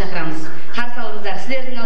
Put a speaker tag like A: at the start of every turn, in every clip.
A: шақырамыз. Қарсы алыңыздар. Сіздердің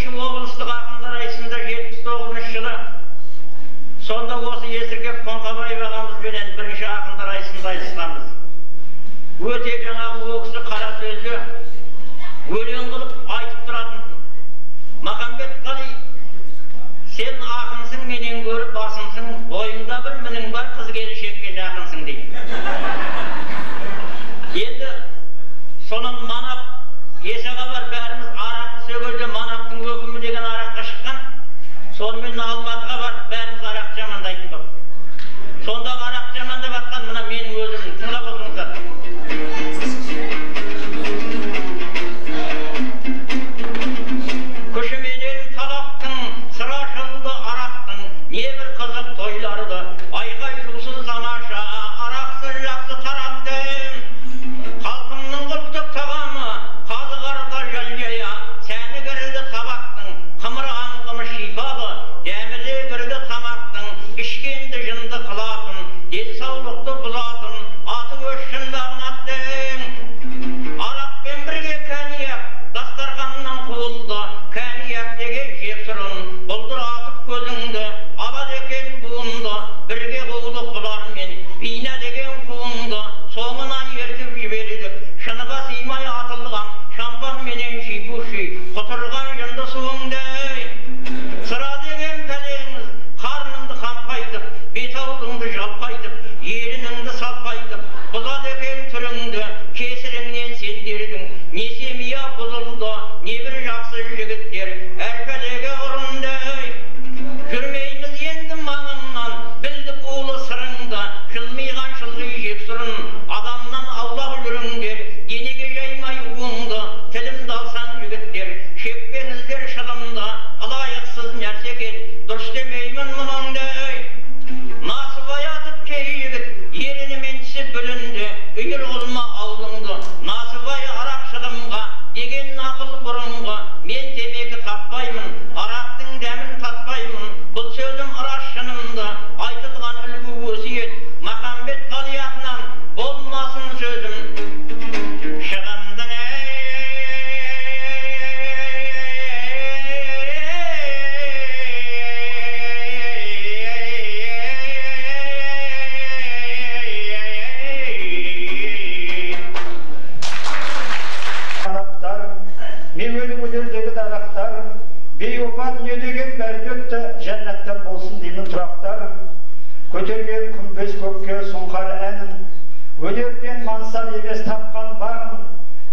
B: Association Local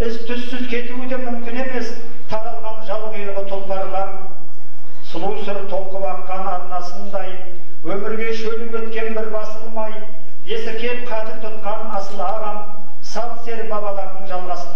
C: із түссіз кетуі де мүмкін емес таралған жалғиығы тұлпарлар сұлу сыр толқып аққан арнасындай өмірге шөліп өткен бір басылмай есіркеп қадір тұтқан асыл ағам сал сер бабалардың жалғасы